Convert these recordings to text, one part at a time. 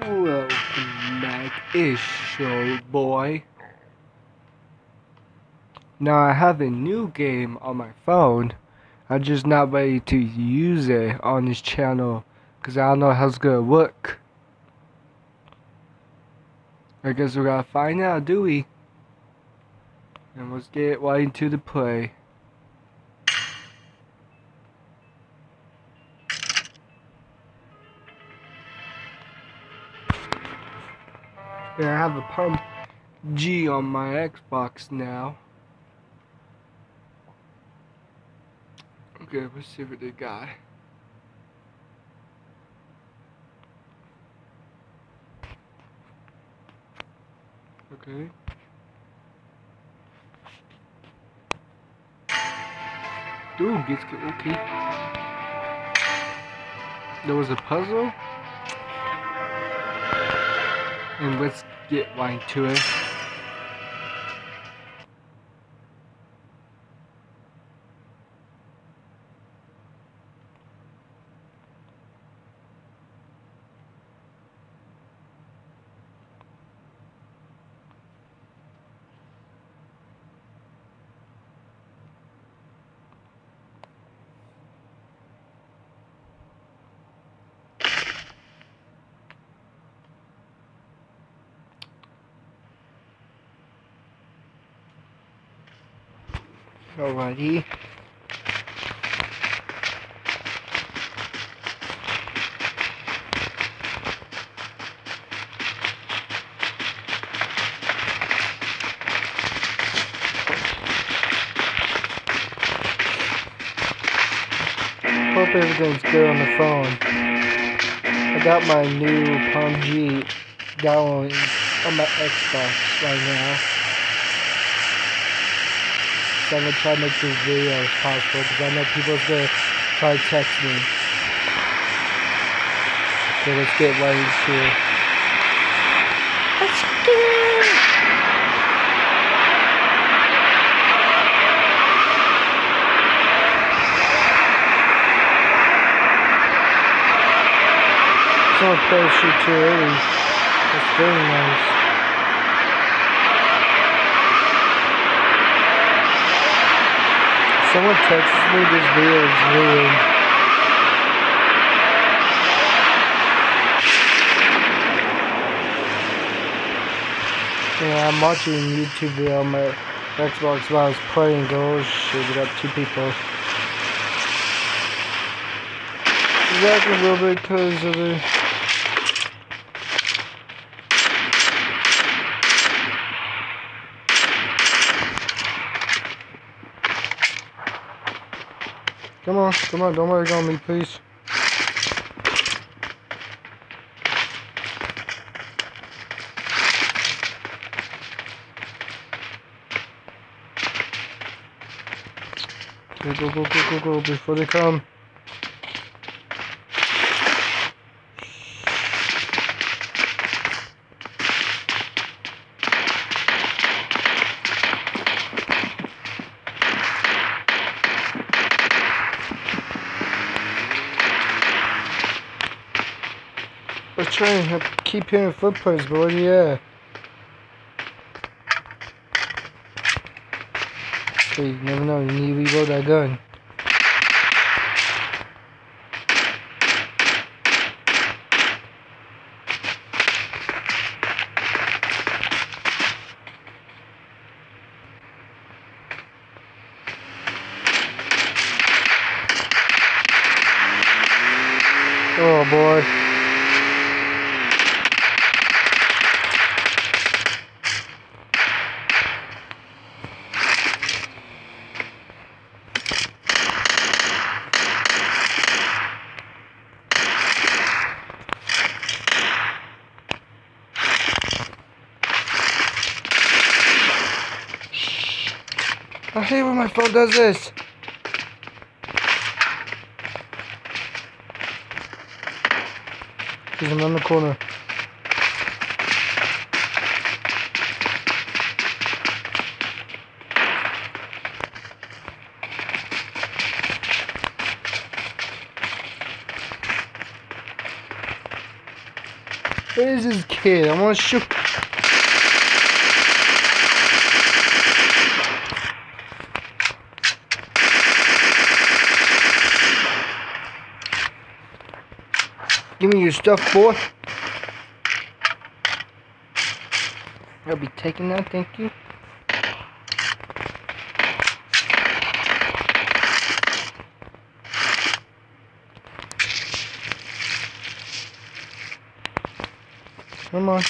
Welcome back, it's Show Boy. Now I have a new game on my phone. I'm just not ready to use it on this channel because I don't know how it's gonna work. I guess we're gonna find out, do we? And let's get right into the play. I have a Pump G on my Xbox now. Okay, let's see what they got. Okay. Dude, gets okay. There was a puzzle. And let's get right to it. Alrighty. Hope everything's good on the phone. I got my new PUBG downloading on my Xbox right now. So I'm gonna try to make this video as possible because I know people's gonna try to text me. So let's get right into it. Let's get it! Parachute too early. That's very nice. Someone texted me this video is ruined. Yeah, I'm watching YouTube video on my Xbox while I was playing goals. Oh, shit, we got two people. Exactly a little bit because of the Come on, come on, don't worry on me, please. Go, go, go, go, go, go, before they come. I was trying to keep hearing footprints, but yeah. Hey, you never know, you need to reload that gun. Oh boy. I hate when my phone does this. He's around the corner. Where is this kid? I want to shoot. Give me your stuff, boy. I'll be taking that, thank you. Come on.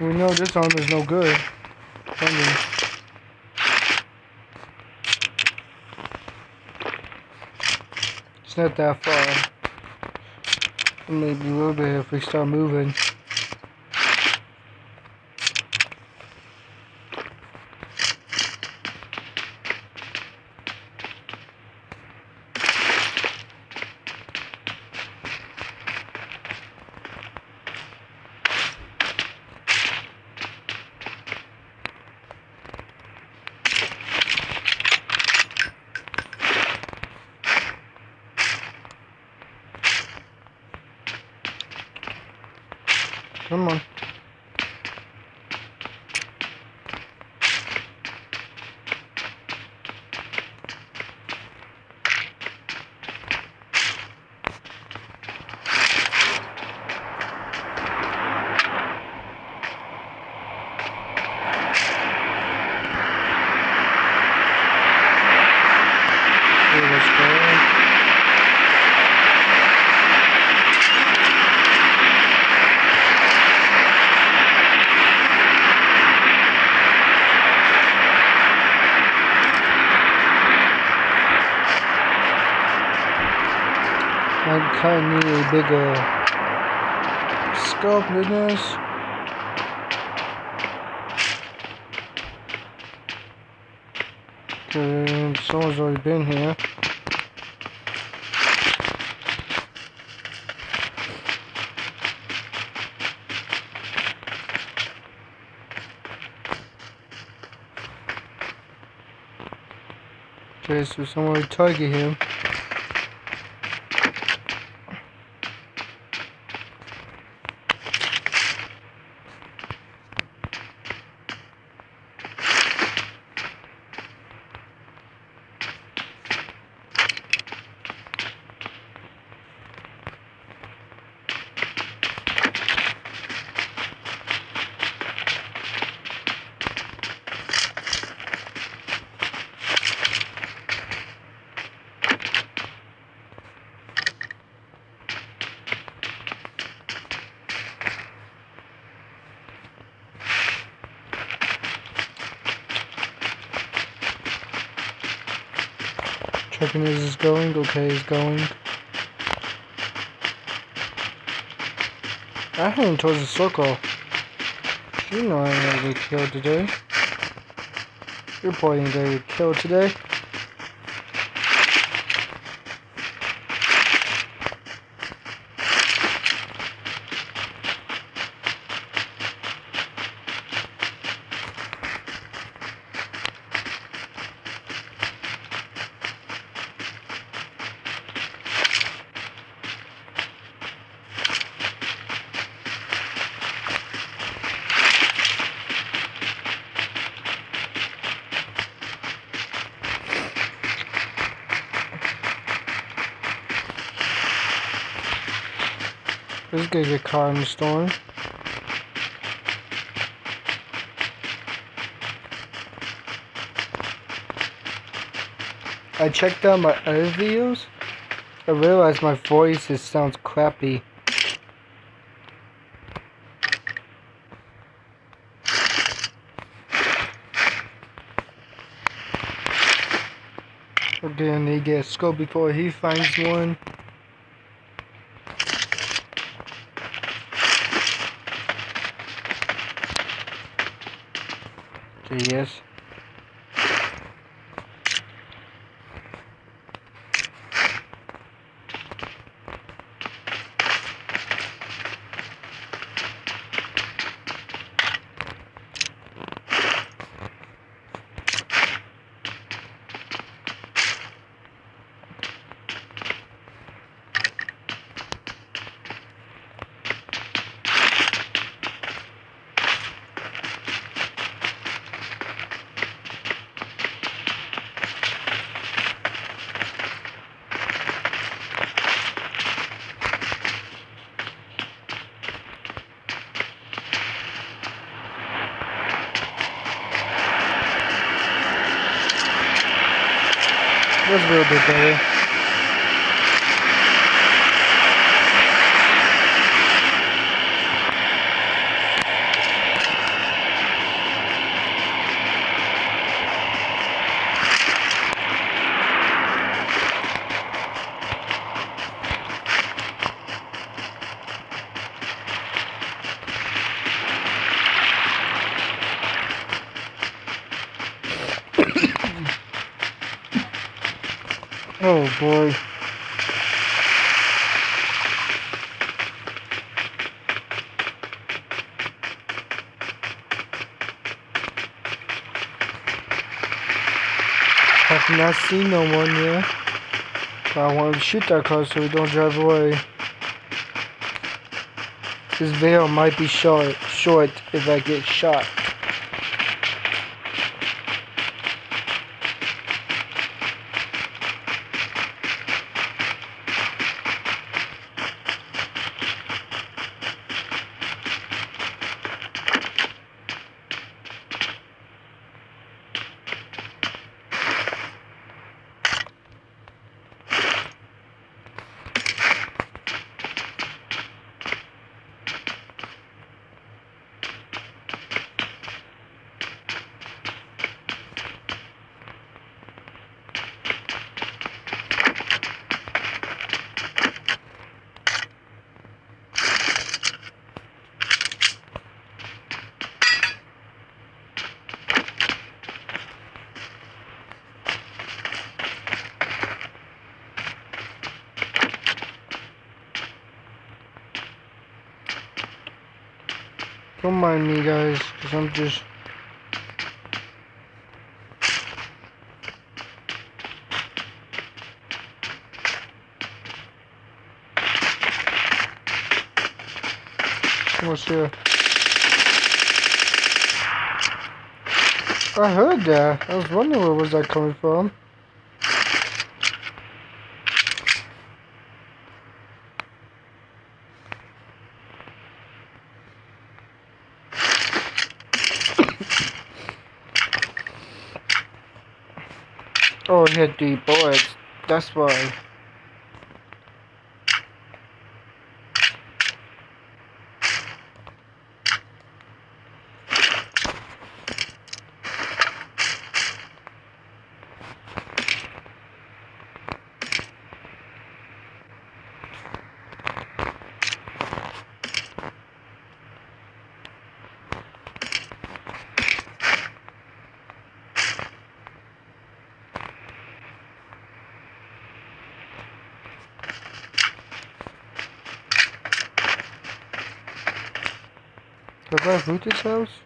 We know this arm is no good. I mean, it's not that far. Maybe a little bit if we start moving. Come on. Okay, let's go. I kind of need a bigger scope than this. Okay, someone's already been here. Okay, so someone target him. Checking is this going? Okay, it's going. I'm heading towards the circle. You know I'm gonna get killed today. You're probably gonna get killed today. Gonna get caught in the storm. I checked out my other videos. I realized my voice is, sounds crappy. Okay, I need to get a scope before he finds one. Okay, yes. That's a little bit better. Oh boy. Have not seen no one yet. I want to shoot that car so we don't drive away. This video might be short, short if I get shot. Don't mind me, guys, because I'm just... What's here? I heard that. I was wondering where was that coming from. Oh, he the bullets. That's why. Have I loot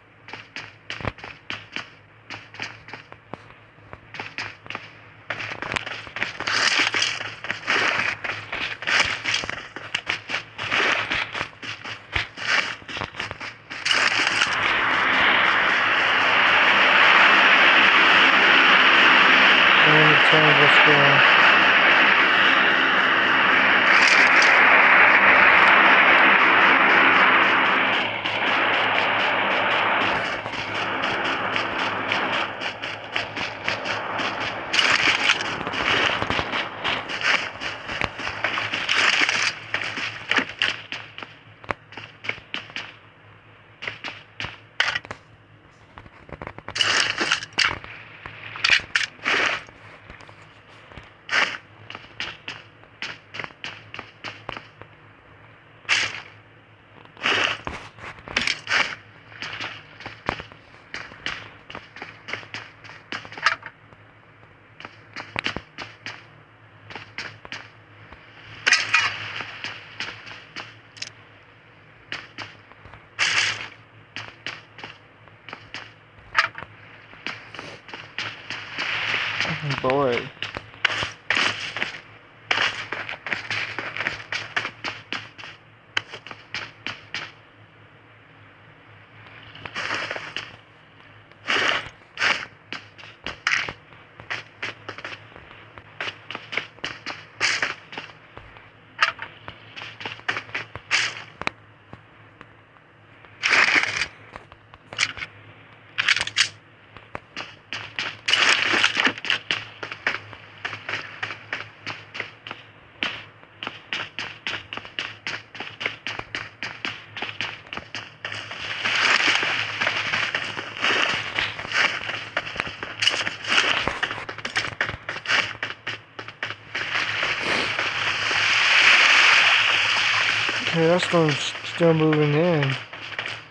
That storm's still moving in.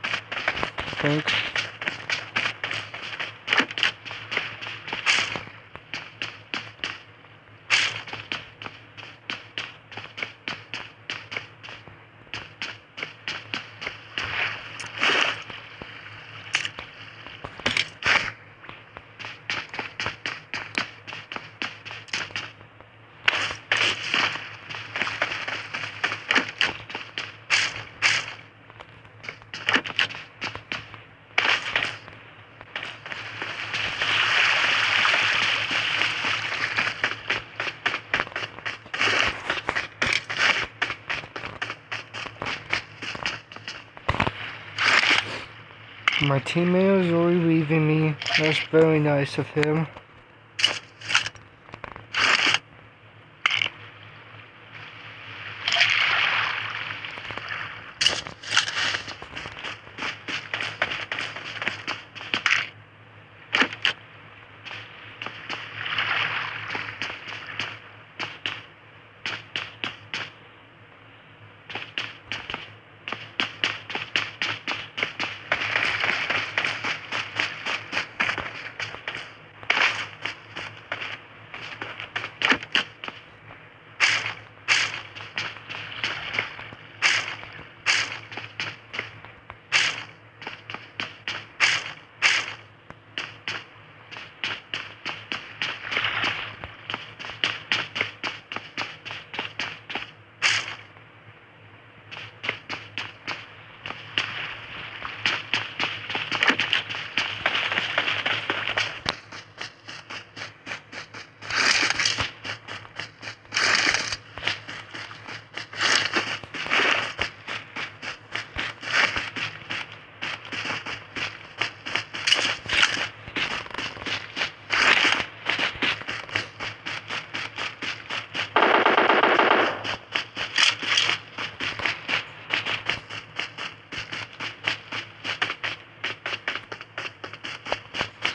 I think. My teammate is already leaving me. That's very nice of him.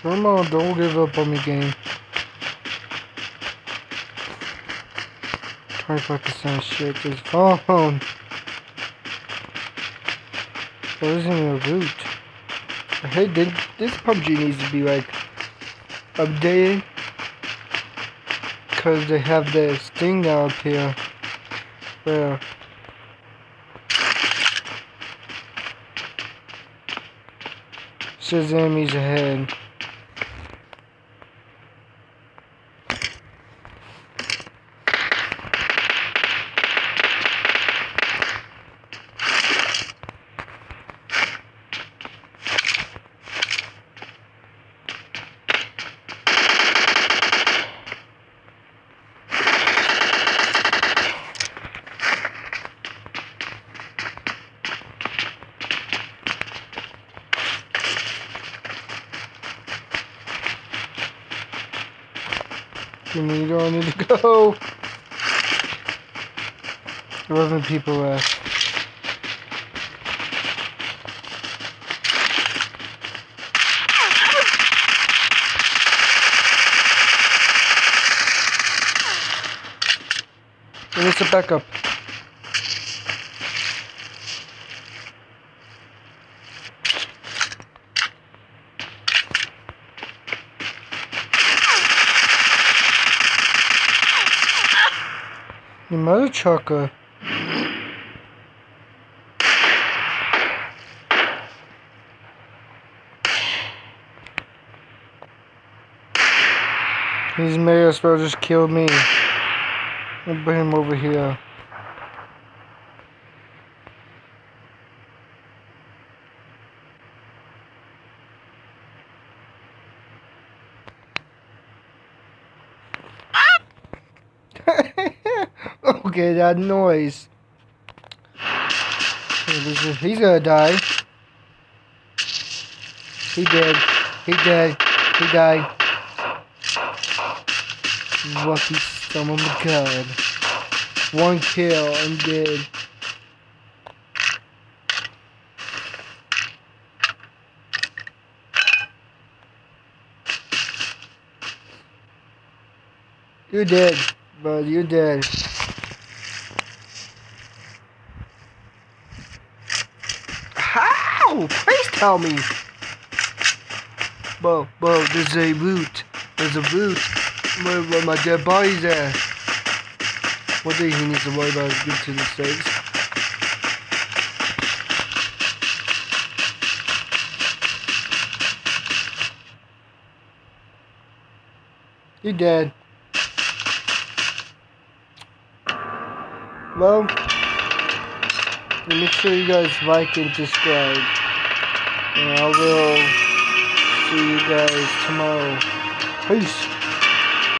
Come on, don't give up on me, game. 25% shit, this phone. There isn't a root. Hey, this, this PUBG needs to be like updated. Cause they have this thing now up here. Where says enemies ahead. Give me where I need to go. 11 people left. And it's a backup. Mother trucker. He's may as well just kill me. I'll bring him over here. Okay, that noise. He's gonna die. He dead. He dead. He died. Lucky son of a god. One kill, I'm dead. You're dead, bud. You're dead. Please tell me. Bro, bro, there's a root. There's a root. Where, where my dead body's at. One thing he needs to worry about is get to the States. You're dead. Well, make sure you guys like and subscribe. And I will see you guys tomorrow. Peace.